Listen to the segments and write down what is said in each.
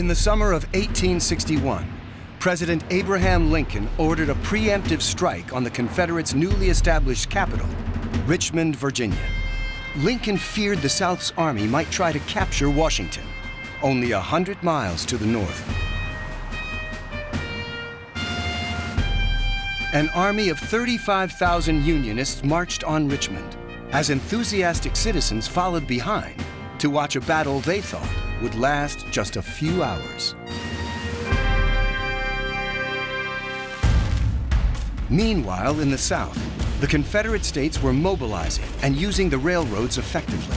In the summer of 1861, President Abraham Lincoln ordered a preemptive strike on the Confederates' newly established capital, Richmond, Virginia. Lincoln feared the South's army might try to capture Washington, only a hundred miles to the north. An army of 35,000 Unionists marched on Richmond, as enthusiastic citizens followed behind to watch a battle they thought would last just a few hours. Meanwhile, in the South, the Confederate States were mobilizing and using the railroads effectively.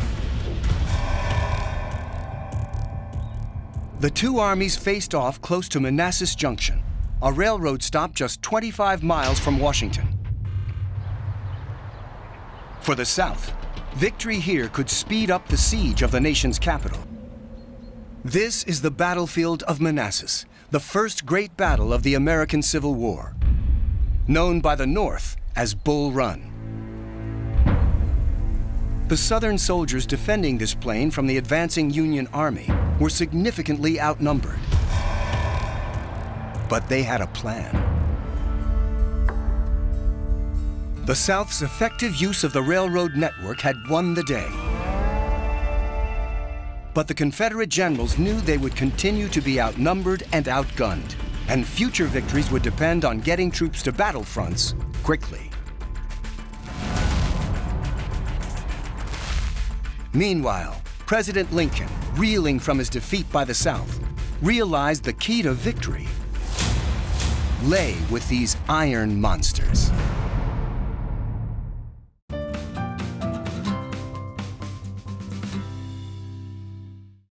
The two armies faced off close to Manassas Junction, a railroad stop just 25 miles from Washington. For the South, victory here could speed up the siege of the nation's capital. This is the battlefield of Manassas, the first great battle of the American Civil War, known by the North as Bull Run. The Southern soldiers defending this plain from the advancing Union Army were significantly outnumbered. But they had a plan. The South's effective use of the railroad network had won the day. But the Confederate generals knew they would continue to be outnumbered and outgunned, and future victories would depend on getting troops to battlefronts quickly. Meanwhile, President Lincoln, reeling from his defeat by the South, realized the key to victory lay with these iron monsters.